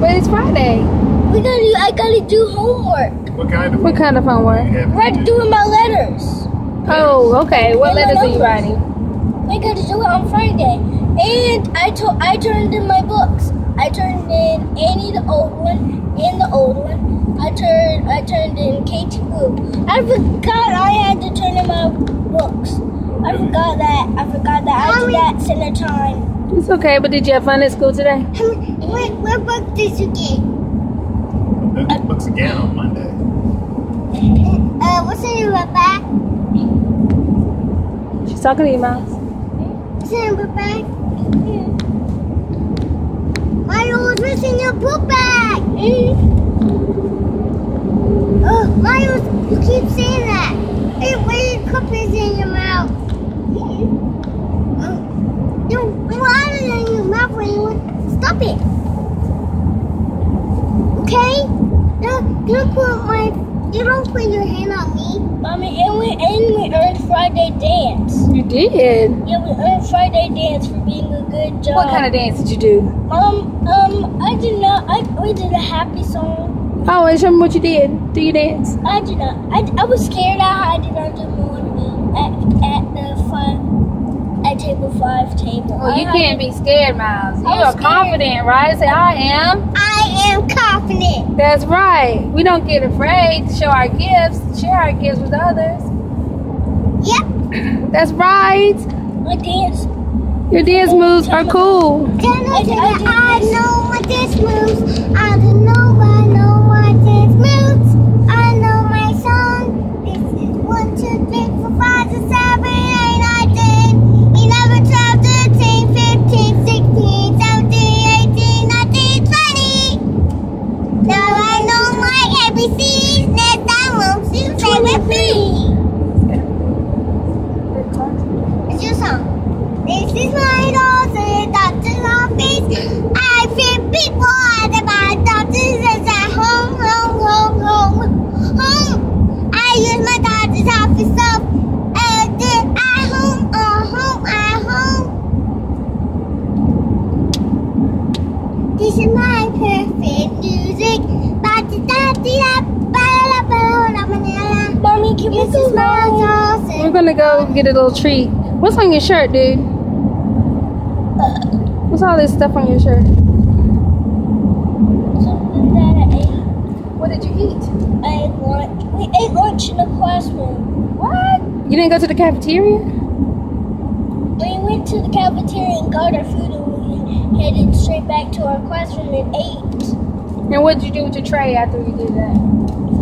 But it's Friday. We gotta. I gotta do homework. What kind of What kind of homework? you have We're do? doing my letters. Oh, okay. What And letters are you writing? We gotta do it on Friday. And I told. I turned in my books. I turned in Annie the old one and the old one. I turned. I turned in Katie Boo. I forgot I had to turn in my books. I forgot that. I forgot that. I did that center time. It's okay, but did you have fun at school today? What, what book did you get? Those books again on Monday. Uh, what's in your bag? She's talking to you, Miles. What's in your bag? Mario, what's in your book bag? Oh, Mario, you keep saying that. Hey, why your cup is in your mouth? Oh, You water in your mouth when you want. Stop it. Okay? Don't, don't put my. You don't put your hand on me. Mommy, and we and we earned Friday dance. You did. Yeah, we earned Friday dance for being a good job. What kind of dance did you do? Um, um, I did not. I we did a happy song. Oh, and show me what you did. Do you dance? I did not. I, I was scared. I, I did not do one at at the five at table five table. Well, you I can't be scared, Miles. You are scared. confident, right? Say, I am. I am confident. That's right. We don't get afraid to show our gifts, share our gifts with others. Yep. That's right. My dance. Your dance moves are cool. Can I, I, I know my dance moves. Gonna go get a little treat. What's on your shirt, dude? What's all this stuff on your shirt? Something that I ate. What did you eat? I ate lunch. We ate lunch in the classroom. What? You didn't go to the cafeteria? We went to the cafeteria and got our food and we headed straight back to our classroom and ate. And what did you do with your tray after you did that?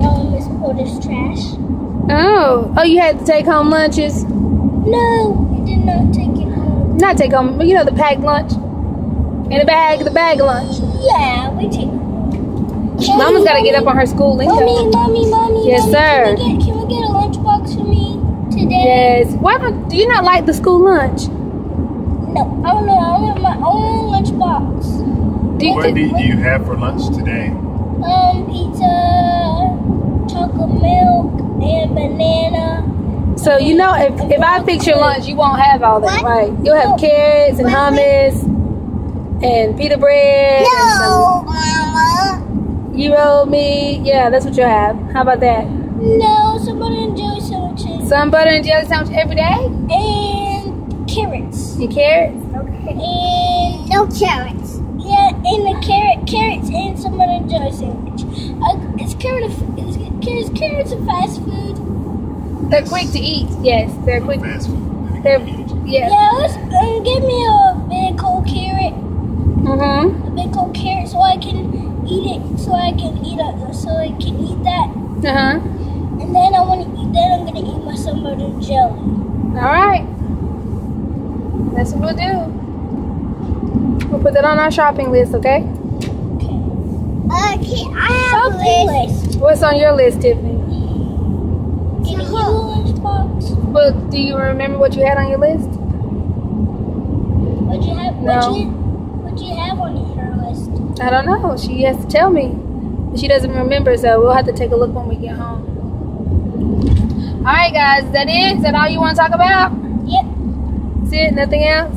Um, Miss Porter's trash. Oh, oh, you had to take home lunches. No, we did not take it home. Not take home, you know, the packed lunch. In the bag, the bag lunch. Yeah, we take it home. Mama's got to get up on her school lingo. Mommy, mommy, mommy. Yes, mommy, sir. Can we, get, can we get a lunchbox for me today? Yes. Why don't, do you not like the school lunch? No, I don't know. I want my own lunchbox. Do you, What do you, do you have for lunch today? Um, pizza, chocolate milk, and banana. so you know, if, if I fix your lunch, you won't have all that, What? right? You'll have carrots and hummus and pita bread. No, Mama. And some gyro meat. Yeah, that's what you'll have. How about that? No, some butter and jelly sandwiches. Some butter and jelly sandwich every day. And carrots. And carrots. Okay. And no carrots. Yeah, and the carrot, carrots, and some butter and jelly sandwich. Uh, is carrot a, is, is carrots a fast food? They're quick to eat. Yes, they're quick. Fast food. They're Yeah, yeah. let's um, give me a big cold carrot, Mhm. a big cold carrot, so I can eat it. So I can eat it. So I can eat that. Uh huh. And then I want to eat. Then I'm gonna eat my some butter jelly. All right. That's what we'll do. We'll put that on our shopping list, okay? Okay. Okay, I have a list. What's on your list, Tiffany? Can you Well, do you remember what you had on your list? What'd you have? No. What'd you, you have on your list? I don't know. She has to tell me. She doesn't remember, so we'll have to take a look when we get home. All right, guys. Is that it? Is that all you want to talk about? Yep. That's it? Nothing else?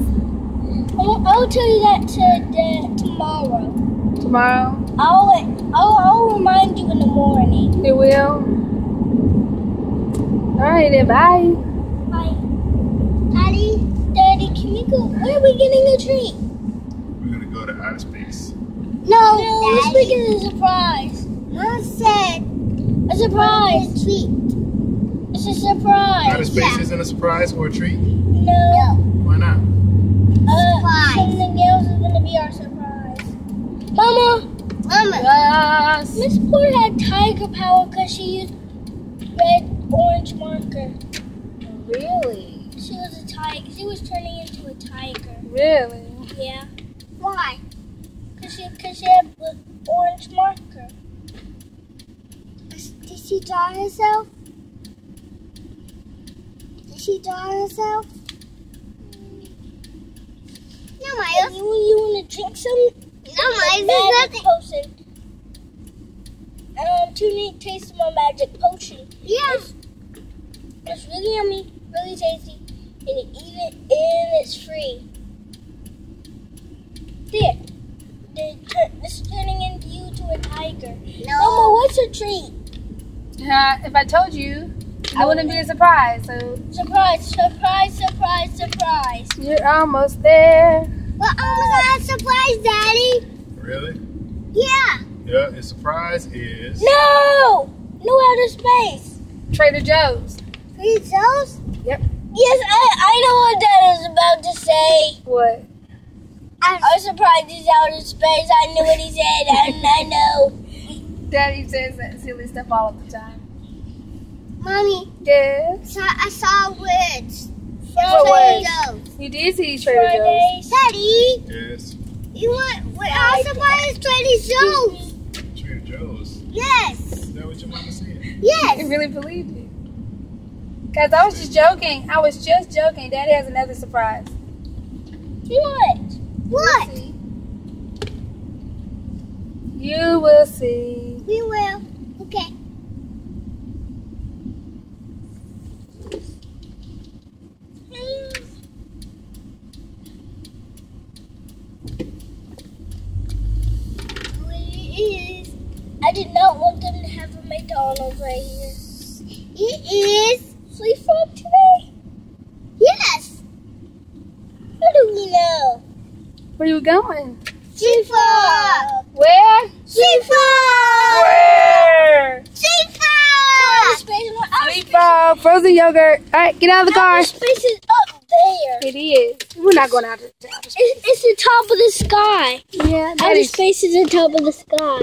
I'll, I'll tell you that to, tomorrow. Tomorrow. I'll, I'll, I'll remind you in the morning. You will. All right then. Bye. Bye. Daddy, Daddy, can we go? Where are we getting a treat? We're gonna go to outer space. No, no let's make it a surprise. Mom said a surprise treat. It's a surprise. Outer space isn't a surprise or a treat. No. no. Why not? Uh, something else is gonna be our surprise. Mama. Mama. Yes. Miss Poor had tiger power because she used red orange marker. Really? She was a tiger. She was turning into a tiger. Really? Yeah. Why? Cause she, cause she had the orange marker. Did she draw herself? Did she draw herself? No, Maya. You, you want to drink some? No, Maya. Magic potion. Um, Tuni, taste my magic potion. Yeah. It's, it's really yummy, really tasty, and you eat it, and it's free. There. The, tur- this is turning into you to a tiger. No. Mama, what's a treat? Uh, if I told you, it wouldn't be a surprise. So Surprise, surprise, surprise, surprise. you're almost there. Well, almost had a surprise, Daddy. Really? Yeah. Yeah. The surprise is. No! No outer space. Trader Joe's. Read Joe's? Yep. Yes, I, I know what Dad is about to say. What? Our surprise is outer space. I knew what he said, and I know. Daddy says that silly stuff all the time. Mommy, Yes. so I saw words. What Trader You did see Trader Joe's. Joe's. Daddy, Yes. you want what our surprise is Trader Joe's? Trader Joe's. Yes. Is that what your mama said? I Yes. You really believed it. Because I was just joking. I was just joking. Daddy has another surprise. What? What? You will see. We will. Okay. I did not want them to have a McDonald's right here. It is. Sweet Frog today? Yes. How do we know? Where are you going? Sweet Frog. Where? Sweet Frog. Where? Sweet Frog. Sweet Frog, frozen yogurt. All right, get out of the car. Space is up there. It is. We're not going out to outer space. It's, it's the top of the sky. Yeah, Outer Daddy's space is the top of the sky.